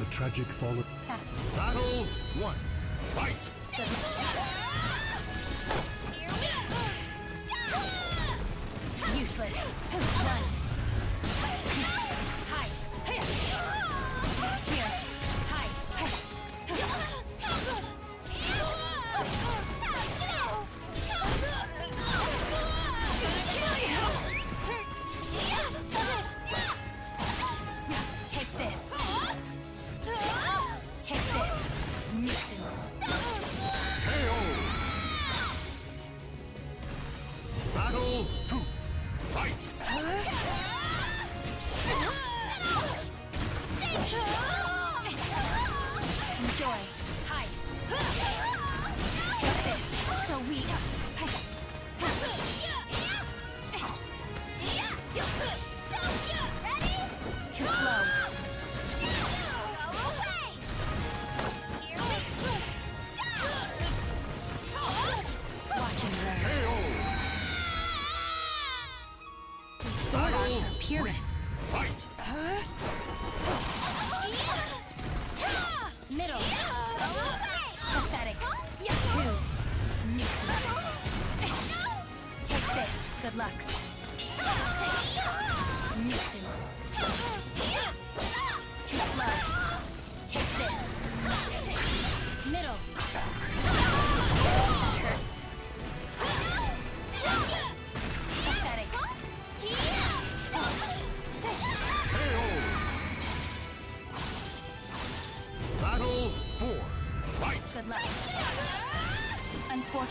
The tragic fall of Battle one. Fight! Useless. Run. Enjoy. Hide. Take this. So weak.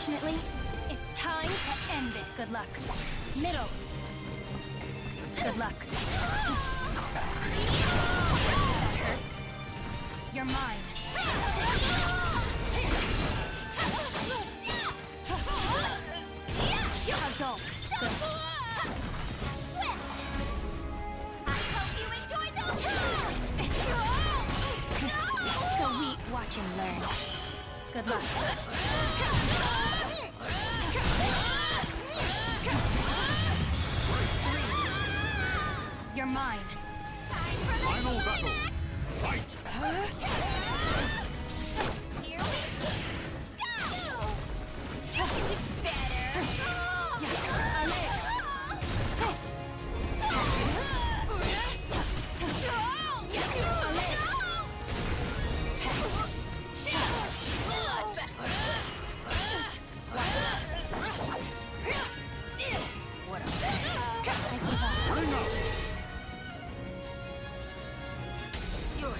Unfortunately, it's time to end this. Good luck. Middle. Good luck. You're mine. How dull. Good. So we watch and learn. Good luck. Mine.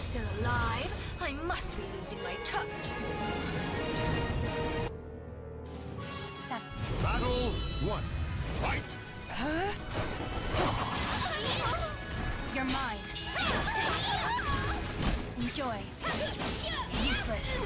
Still alive? I must be losing my touch. Battle one. Fight! Huh? You're mine. Enjoy. Useless.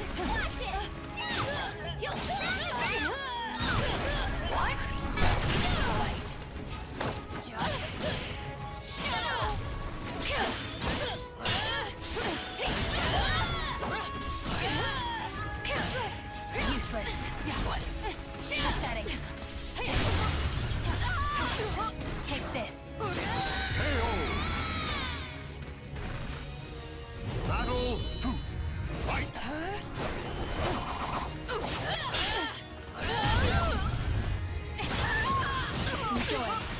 Enjoy.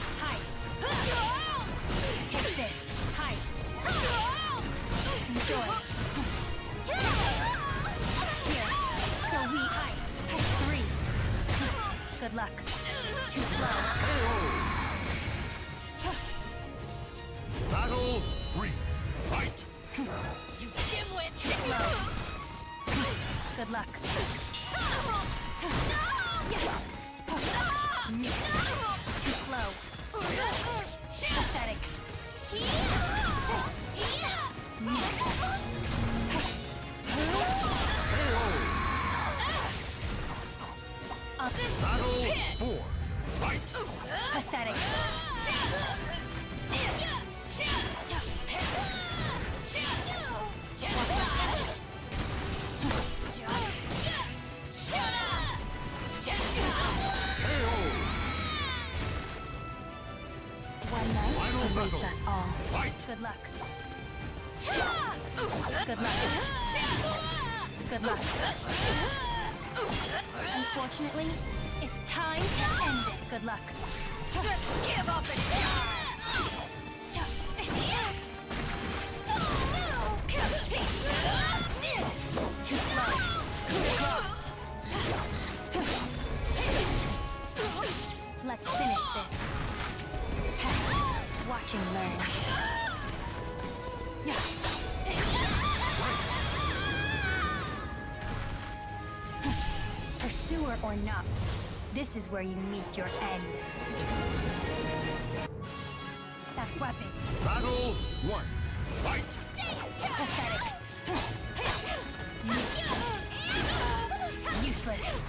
Awaits us all. Good luck. Good luck. Good luck. Unfortunately, it's time to end this. Good luck. Just give up and die! Or not, this is where you meet your end. That weapon, Battle one. Fight. pathetic. Useless.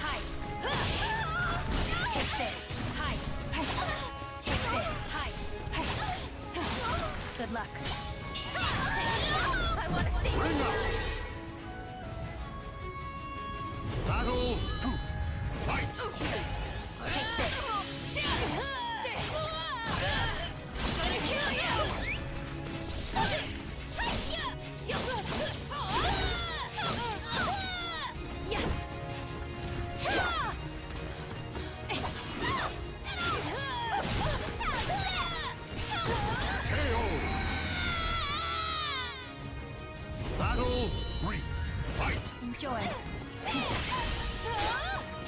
Hi. Take this. Hi. Take this. Hi. Good luck. I want to see Ring Take this. KO. Battle three. Fight. Enjoy.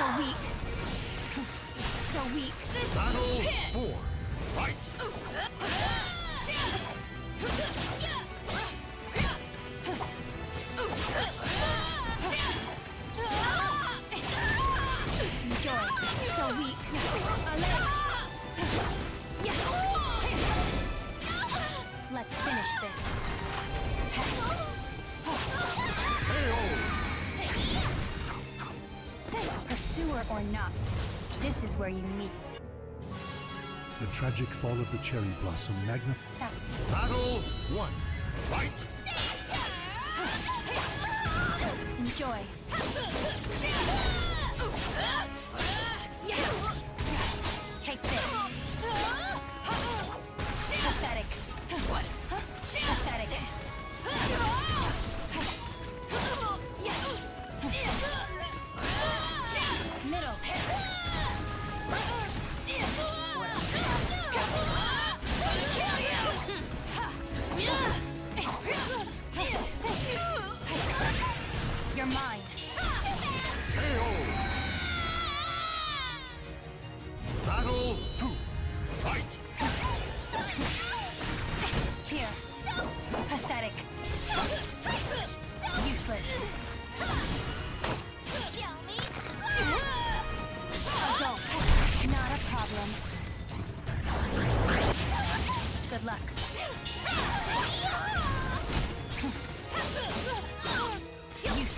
So weak. So weak. This Battle four. Fight. or not, this is where you meet. The tragic fall of the cherry blossom magna Battle one. Fight. Enjoy. You're mine.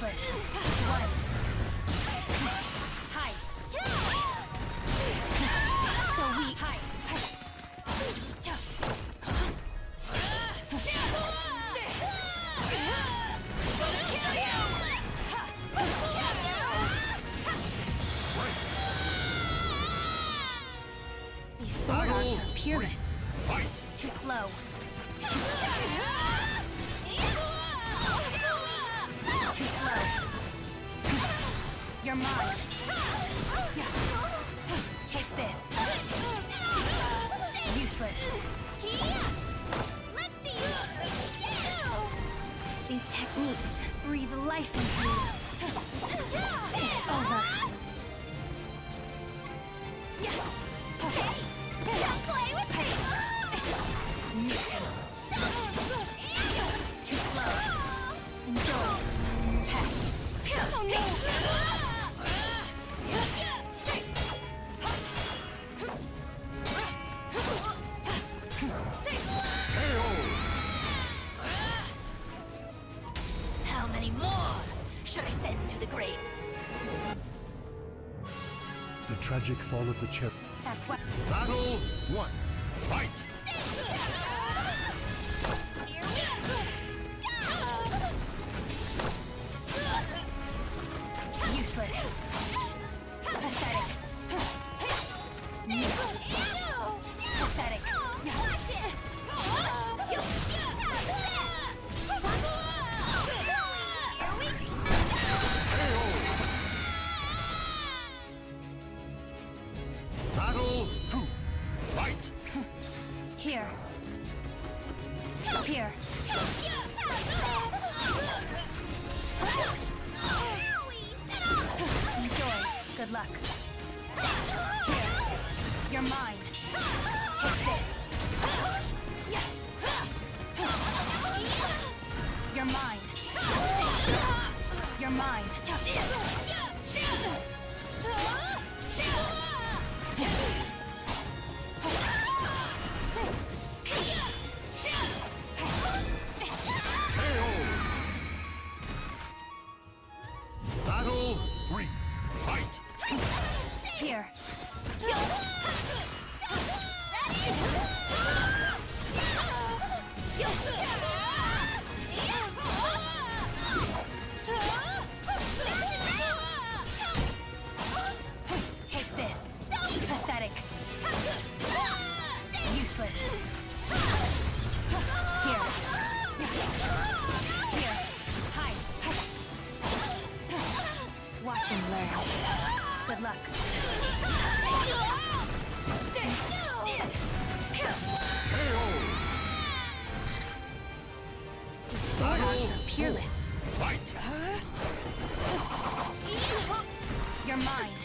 Useless. One. So weak. These sword arts are peerless. Too slow. Too You're mine. Take this. Useless. These techniques breathe life into you. It's over. Nuisance. The tragic fall of the chip. Battle one. Fight! Good luck. The Saurons are peerless. Fight. You're mine.